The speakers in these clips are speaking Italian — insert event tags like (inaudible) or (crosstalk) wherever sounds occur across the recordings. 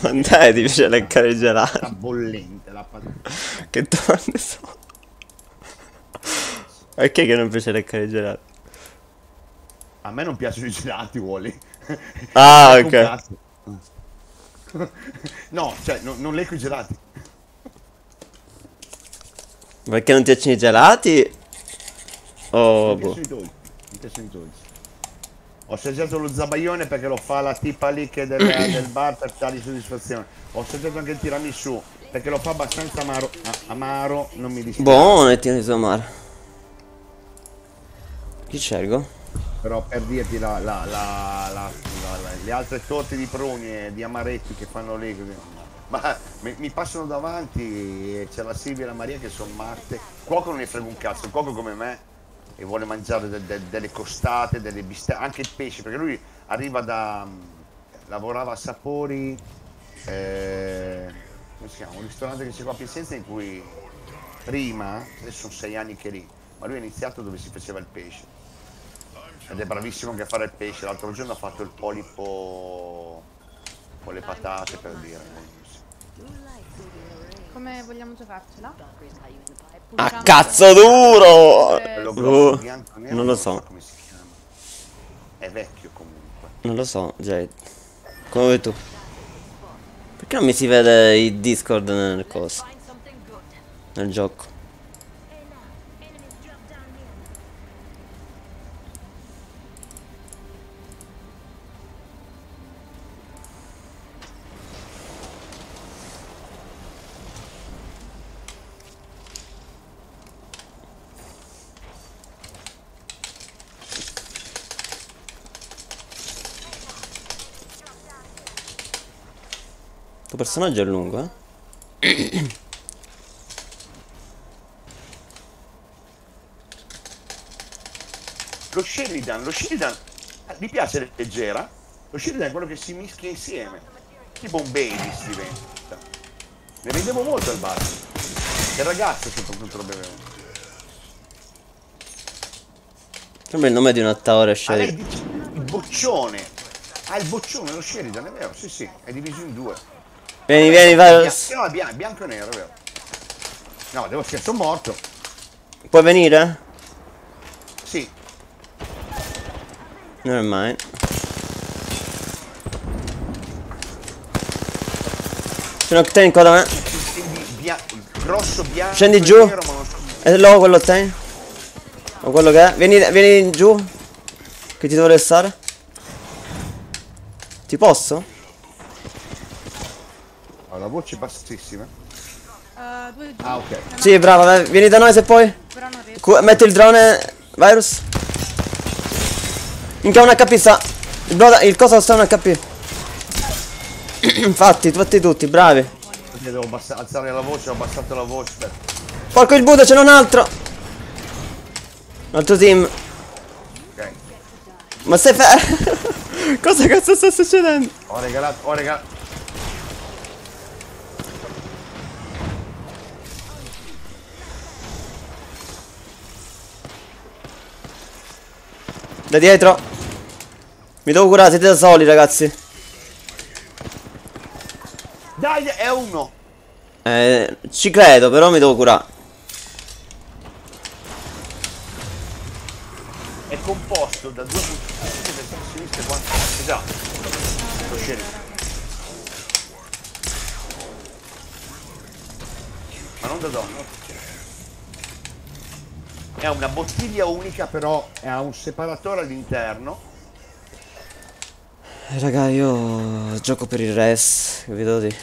Ma dai, ti piace leccare i gelati. Sta bollente la patata. Che domande sono? Perché che non piace leccare i gelati? A me non piacciono i gelati, Wally. Ah, (laughs) Ecco ok. (laughs) No, cioè, non, non lecco i gelati. Perché non ti piacciono i gelati? Oh, Mi boh. piacciono i dolci. Mi piacciono i dolci. Ho assaggiato lo zabaione perché lo fa la tipa lì che del, (coughs) del bar per dargli soddisfazione. Ho assaggiato anche il tiramisù perché lo fa abbastanza amaro. a- amaro, non mi dispiace. Buono il tiramisù amaro. Chi scelgo? Però per dirti la, la, la, le altre torte di pruni e di amaretti che fanno lì così. Ma mi, mi passano davanti c'è la Silvia e la Maria che sono matte. Cuoco non ne frega un cazzo, cuoco come me e vuole mangiare de- de- delle costate, delle bistecche, anche il pesce, perché lui arriva da. lavorava a Sapori. eh, come si chiama? Un ristorante che c'è qua a Piacenza in cui prima, adesso sono sei anni che è lì, ma lui ha iniziato dove si faceva il pesce ed è bravissimo anche a fare il pesce. L'altro giorno ha fatto il polipo con le patate per dire. Come vogliamo giocarcela? A Diciamo- cazzo duro! Quello Uh, grosso, bianco, nero, non lo so. come si chiama. È vecchio comunque. Non lo so, Jade. Come vuoi tu? Perché non mi si vede il Discord nel coso? Nel gioco. Tuo personaggio è lungo, eh? (clears throat) Lo Sheridan, lo Sheridan, eh, mi piace leggera. Lo Sheridan è quello che si mischia insieme. Tipo un baby si diventa. Ne vedevo molto al bar. Il ragazzo soprattutto lo bevevo. Sembra il nome di un attore Ah, dice il boccione. Ah, il boccione, lo Sheridan, è vero, sì, sì, è diviso in due. Vieni, vieni, vai. No, è bianco, bianco e nero, è vero. No, devo scherzo morto. Puoi venire? Sì, Never mind. Sono tieni qua da me. bia- grosso bianco Scendi giù. nero, ma non so- E lo quello tieni? O quello che è? Vieni, vieni giù. Che ti dovrei stare? Ti posso? La voce bassissima. Eh, due. Ah, ok. Sì, brava, vai, vieni da noi se puoi. Però non riesco. Cu- metti il drone virus. Minchia un HP sta. Il, broda- il coso sta un HP. (clears throat) Infatti, fatti tutti, bravi. Perché devo alzare la voce, ho abbassato la voce. Porco il Buddha, ce n'è un altro. Un altro team. Ok. Ma stai fermo? (laughs) Cosa cazzo sta succedendo? Ho regalato, ho regalato. Da dietro. Mi devo curare, siete da soli, ragazzi. Dai, è uno. Eh, ci credo, però mi devo curare. È composto da due punti sinistra e quanto. Esatto. Lo sceriffo. Ma non da donna. È una bottiglia unica, però ha un separatore all'interno. Raga, io gioco per il res, capito di?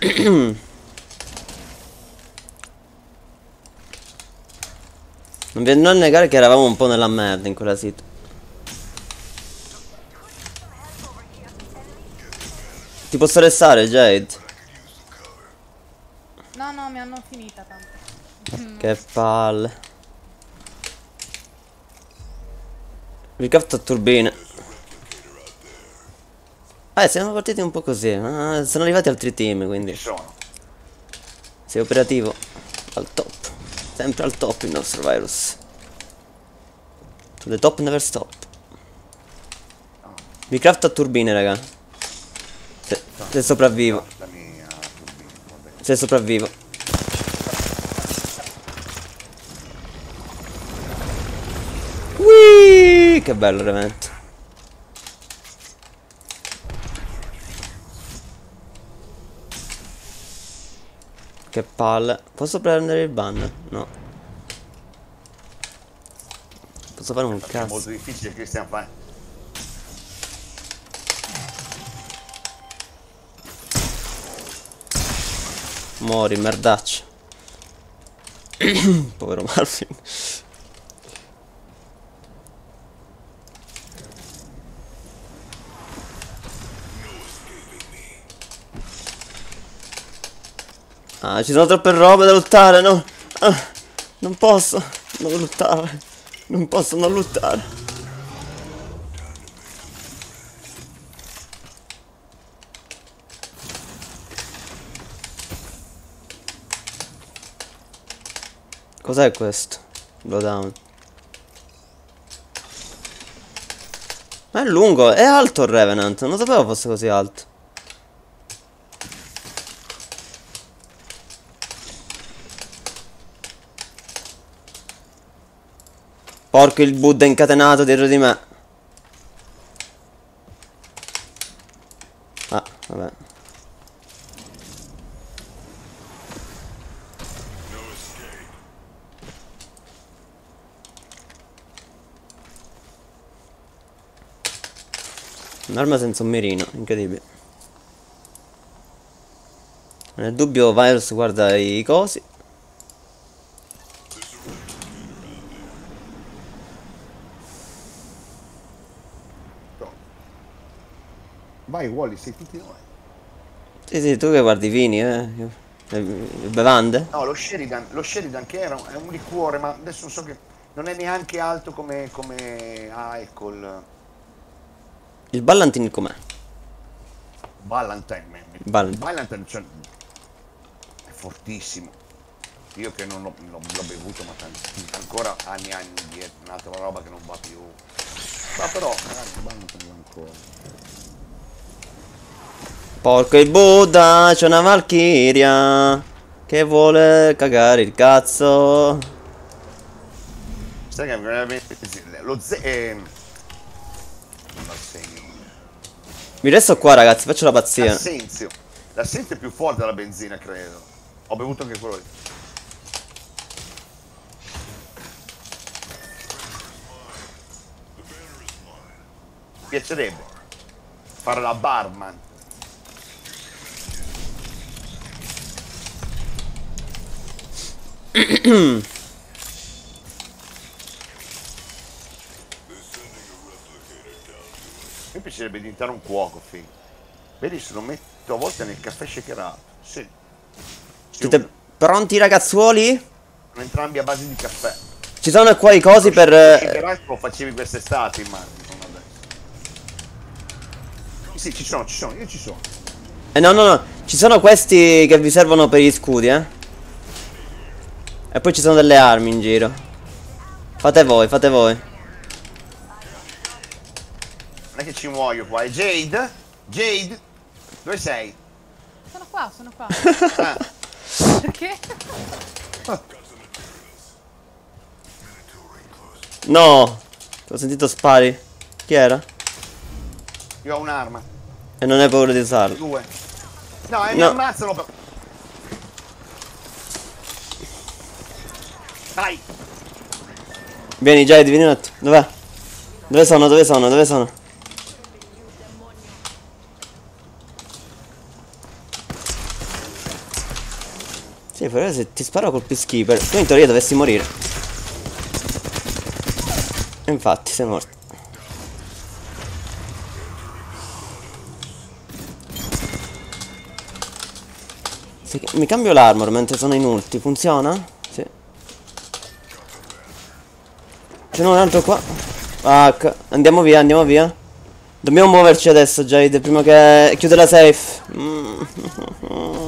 (clears throat) Non vi non negare che eravamo un po' nella merda in quella sit. Ti posso restare, Jade? No, no, mi hanno finita tanto. (laughs) Che palle. Ricapto a turbine. Eh, siamo partiti un po' così, ma sono arrivati altri team, quindi sono. sei operativo al top. Sempre al top il nostro virus. To the top never stop. Mi crafto a turbine, raga. Se, se sopravvivo. La mia turbina, vabbè. Se sopravvivo. Whee! Che bello l'evento. Che palle. Posso prendere il ban? No. Posso fare un È cazzo. molto difficile Cristian fare. Mori, merdaccio. (coughs) Povero Marvin. Ah, ci sono troppe robe da lottare, no? Ah, non posso non lottare. Non posso non lottare. Cos'è questo? Blowdown. Ma è lungo, è alto il Revenant, non sapevo fosse così alto. Porco il Buddha incatenato dietro di me. Ah, vabbè. Un'arma senza un mirino, incredibile. Nel dubbio Virus guarda i cosi. Vai Wally, sei tutti noi. Sì, sì, tu che guardi i vini, eh. Le, bevande? No, lo Sheridan, lo Sheridan che era è un liquore, ma adesso non so che. Non è neanche alto come. come alcol. Il Ballantin com'è? Ballantine. man. Ballantine. Ballantine, cioè, è fortissimo. Io che non l'ho, bevuto, ma tanti, ancora anni e anni indietro, un'altra roba che non va più. Ma però, Ballantine ancora. Porco il Buddha, c'è una Valchiria che vuole cagare il cazzo. Sai che veramente lo ze... Mi resto qua, ragazzi, faccio la pazzia. L'assenzio. L'assenzio è più forte della benzina, credo. Ho bevuto anche quello lì. Mi piacerebbe fare la barman. (clears throat) piacerebbe diventare un cuoco, figo. Vedi se lo metto a volte nel caffè shakerato. Sì. Siete pronti, ragazzuoli? Sono entrambi a base di caffè. Ci sono qua i cosi per... eh, Shakerato lo facevi quest'estate, immagino. Sì, ci sono, ci sono, io ci sono. Eh no, no, no. Ci sono questi che vi servono per gli scudi, eh. E poi ci sono delle armi in giro. Fate voi, fate voi. Non è che ci muoio qua. E Jade? Jade? Dove sei? Sono qua, sono qua. (laughs) Ah, Perché? No. Ho sentito spari. Chi era? io ho un'arma. E non hai paura di usarlo. Due. No, e mi No. ammazzano per... Dai! Vieni, Jade, vieni un attimo. Dov'è? Dove sono? Dove sono? Dove sono? Sì, però se ti sparo col peacekeeper, tu in teoria dovresti morire. E infatti, sei morto. Se- mi cambio l'armor mentre sono in ulti, funziona? Sì. Ce n'è un altro qua. Ah, andiamo via, andiamo via. Dobbiamo muoverci adesso, Jade, prima che chiude la safe. Mm. (laughs)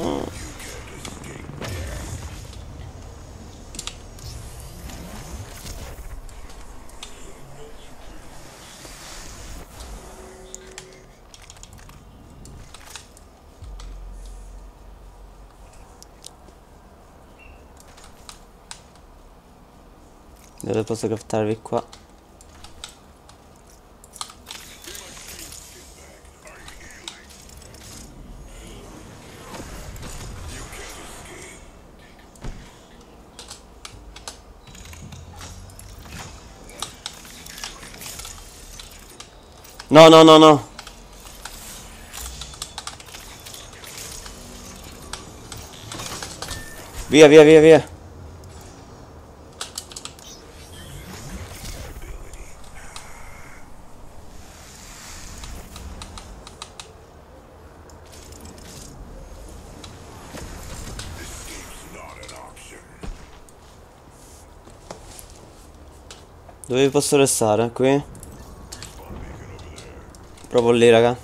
Dove posso craftarvi qua? No, no, no, no. Via, via, via, via. Dove posso restare? Qui? Proprio lì, raga.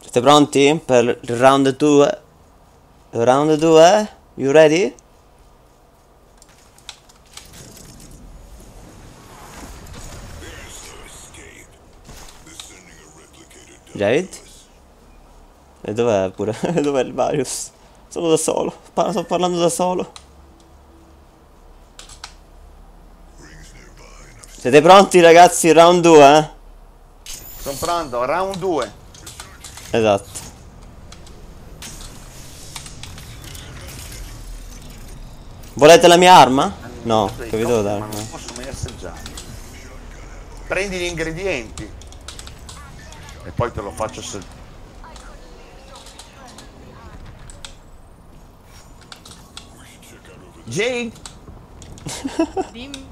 Siete pronti per il round 2? Round 2? You ready? Jade? E dov'è pure? (laughs) dov'è il Varius? Sono da solo, Pa- sto parlando da solo. Siete pronti ragazzi? Round 2, eh? Sono pronto, round 2. Esatto. Volete la mia arma? No, che vi devo dare? Ma non posso mai assaggiare. Prendi gli ingredienti. E poi te lo faccio assaggiare. Jade? Dimmi.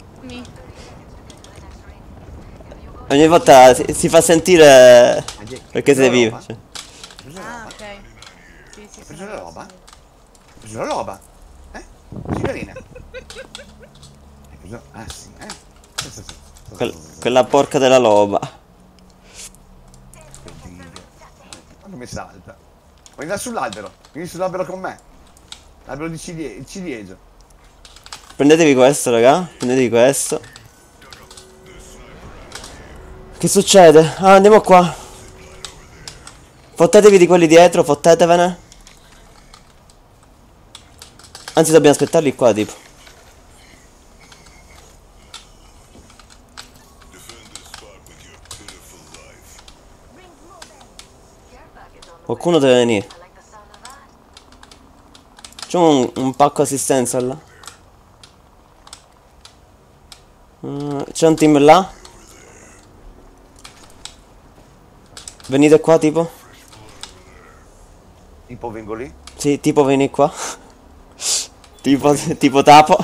Ogni volta si, si fa sentire perché sei vivo. cioè. Ah, ok. Sì, sì, sì. preso la roba? Hai preso la roba? Eh? Signorina? (laughs) Hai preso... Ah sì, eh? Quella porca della loba. Per dire. Mi salta. Vuoi andare sull'albero? Vieni sull'albero con me. L'albero di cilie- il ciliegio. Prendetevi questo, raga. Prendetevi questo. Che succede? Ah, andiamo qua. Fottetevi di quelli dietro, fottetevene. Anzi, dobbiamo aspettarli qua, tipo. Qualcuno deve venire. Facciamo un, un pacco assistenza là. Mm, C'è un team là? Venite qua tipo? Tipo vengo lì. Sì, tipo vieni qua. (laughs) tipo, tipo tapo.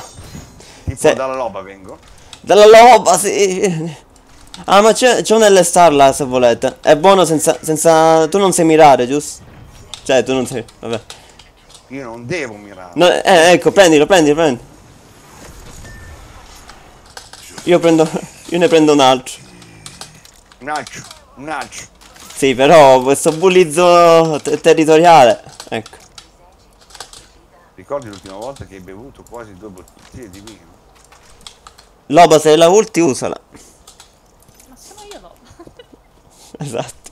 Tipo Se- dalla roba vengo. Dalla loba, sì. Ah, ma c'è un là se volete. È buono senza, senza... Tu non sai mirare, giusto? Cioè, tu non sai... Vabbè. Io non devo mirare. No, eh, ecco, prendilo, prendilo, prendi. Io prendo... (laughs) Io ne prendo un altro. Un altro, un altro. Sì, però questo bullizzo te- territoriale. Ecco. Ricordi l'ultima volta che hai bevuto quasi due bottiglie di vino? Loba, se la ulti, usala. Ma sono io no. (laughs) Esatto.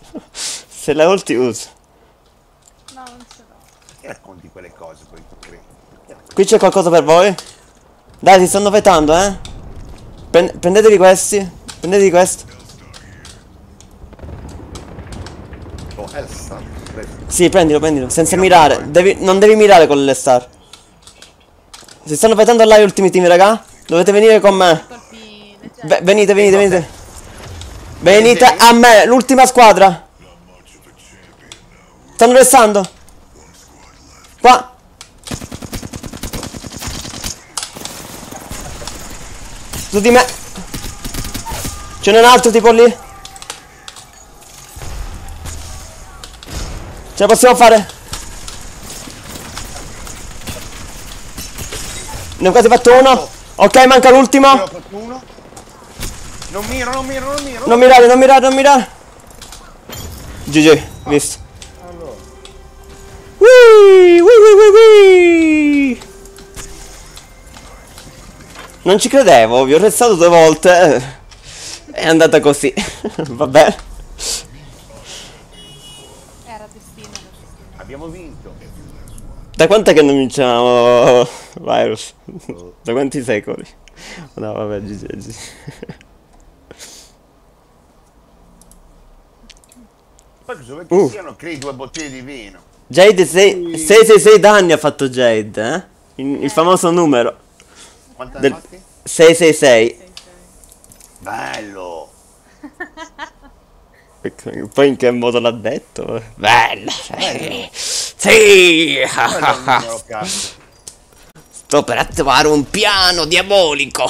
Se la ulti, usa. No, non ce l'ho. Perché racconti quelle cose poi credi? Qui c'è qualcosa per voi? Dai, ti stanno vetando, eh? Pen- prendetevi questi. Prendetevi questo. Oh. Preso. Sì, prendilo, prendilo. Senza mirare. Devi- non devi mirare con le star. Si stanno vetando là gli ultimi team, raga. Dovete venire con me. Ve- venite, venite, venite. Venite a me, l'ultima squadra. Stanno restando. Qua. Su di me. Ce n'è un altro tipo lì. Ce la possiamo fare. Ne ho quasi fatto uno. Ok, manca l'ultimo. Non miro, non miro, non miro. Non mirare, non mirare, non mirare. GG, visto. Whee, whee, whee, whee, whee. Non ci credevo, vi ho restato due volte. È andata così. (laughs) Vabbè. Era destino, era destino. Abbiamo vinto. Da quant'è che non vinciamo Virus? (laughs) Da quanti secoli? No, vabbè, GG. Poi vuoi che Uh. siano crei due bottiglie di vino? Jade 6, 666 danni ha fatto Jade, eh? Il, il famoso numero. Quanti Del- hanno fatti? 666. Sei, sei. Bello! Poi in che modo l'ha detto? Bella! eh, Sì! Cazzo. Sto per attivare un piano diabolico!